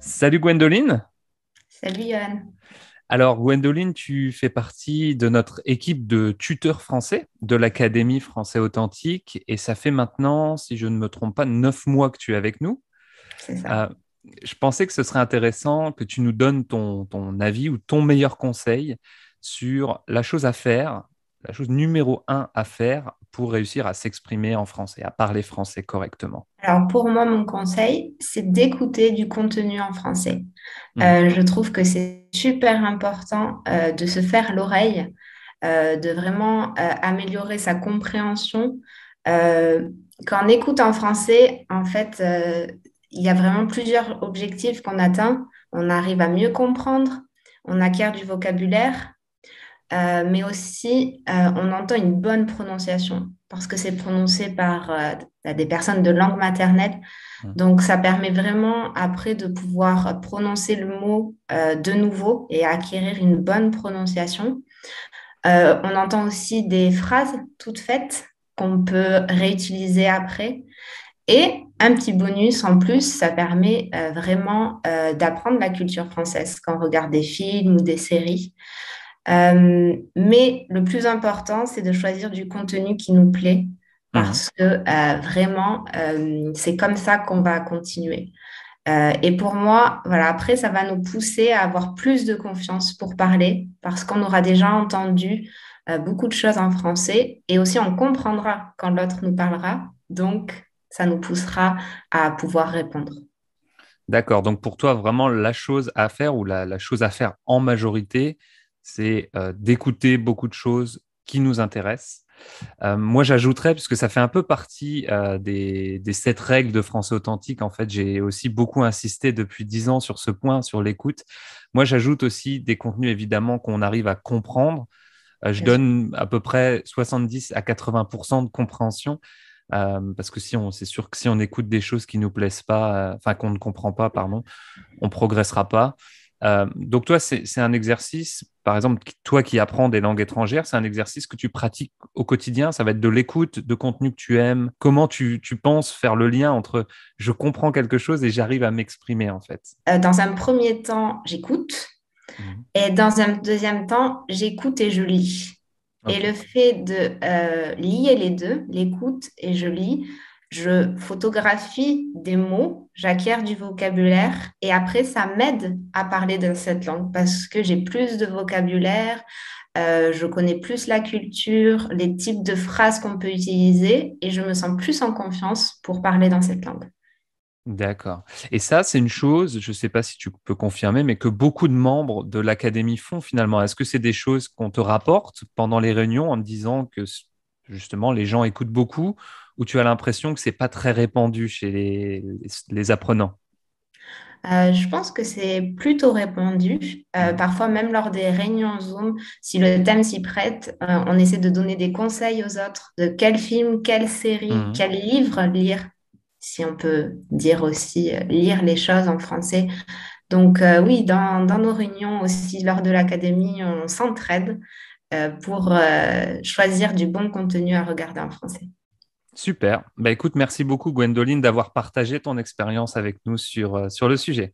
Salut Gwendoline. Salut Yann. Alors Gwendoline, tu fais partie de notre équipe de tuteurs français de l'Académie français authentique et ça fait maintenant, si je ne me trompe pas, neuf mois que tu es avec nous. C'est ça. Euh, je pensais que ce serait intéressant que tu nous donnes ton, ton avis ou ton meilleur conseil sur la chose à faire, la chose numéro un à faire pour réussir à s'exprimer en français, à parler français correctement Alors pour moi, mon conseil, c'est d'écouter du contenu en français. Mmh. Euh, je trouve que c'est super important euh, de se faire l'oreille, euh, de vraiment améliorer sa compréhension. quand on écoute en français, en fait, il y a vraiment plusieurs objectifs qu'on atteint. On arrive à mieux comprendre, on acquiert du vocabulaire, euh, mais aussi euh, on entend une bonne prononciation parce que c'est prononcé par euh, des personnes de langue maternelle. Mmh. Donc, ça permet vraiment après de pouvoir prononcer le mot de nouveau et acquérir une bonne prononciation. on entend aussi des phrases toutes faites qu'on peut réutiliser après. Et un petit bonus en plus, ça permet vraiment d'apprendre la culture française quand on regarde des films ou des séries. Euh, mais le plus important, c'est de choisir du contenu qui nous plaît parce que euh, vraiment, euh, c'est comme ça qu'on va continuer. et pour moi, voilà, après, ça va nous pousser à avoir plus de confiance pour parler parce qu'on aura déjà entendu beaucoup de choses en français et aussi on comprendra quand l'autre nous parlera. Donc, ça nous poussera à pouvoir répondre. D'accord. Donc, pour toi, vraiment, la chose à faire ou la chose à faire en majorité, c'est euh, d'écouter beaucoup de choses qui nous intéressent. Euh, moi, j'ajouterais, puisque ça fait un peu partie euh, des, sept règles de français authentique, en fait, j'ai aussi beaucoup insisté depuis dix ans sur ce point, sur l'écoute. Moi, j'ajoute aussi des contenus, évidemment, qu'on arrive à comprendre. je donne à peu près 70 à 80% de compréhension. parce que si on, c'est sûr que si on écoute des choses qui nous plaisent pas, enfin qu'on ne comprend pas, pardon, on progressera pas. Euh, donc toi, c'est un exercice, par exemple, toi qui apprends des langues étrangères, c'est un exercice que tu pratiques au quotidien, ça va être de l'écoute, de contenu que tu aimes. Comment tu, penses faire le lien entre je comprends quelque chose et j'arrive à m'exprimer en fait? Euh, Dans un premier temps, j'écoute. Mmh. Et dans un deuxième temps, j'écoute et je lis. Et le fait de euh, lier les deux, l'écoute et je lis, je photographie des mots, j'acquiers du vocabulaire et après, ça m'aide à parler de cette langue parce que j'ai plus de vocabulaire, euh, je connais plus la culture, les types de phrases qu'on peut utiliser et je me sens plus en confiance pour parler dans cette langue. D'accord. Et ça, c'est une chose, je ne sais pas si tu peux confirmer, mais que beaucoup de membres de l'Académie font finalement. Est-ce que c'est des choses qu'on te rapporte pendant les réunions en te disant que justement les gens écoutent beaucoup ou tu as l'impression que c'est pas très répandu chez les, apprenants? Euh, je pense que c'est plutôt répandu. Euh, parfois, même lors des réunions Zoom, si le thème s'y prête, euh, on essaie de donner des conseils aux autres de quel film, quelle série, mhm. quel livre lire, si on peut dire aussi lire les choses en français. Donc oui, dans, dans, nos réunions aussi, lors de l'académie, on s'entraide pour choisir du bon contenu à regarder en français. Super. Bah, écoute, merci beaucoup Gwendoline d'avoir partagé ton expérience avec nous sur, euh, sur le sujet.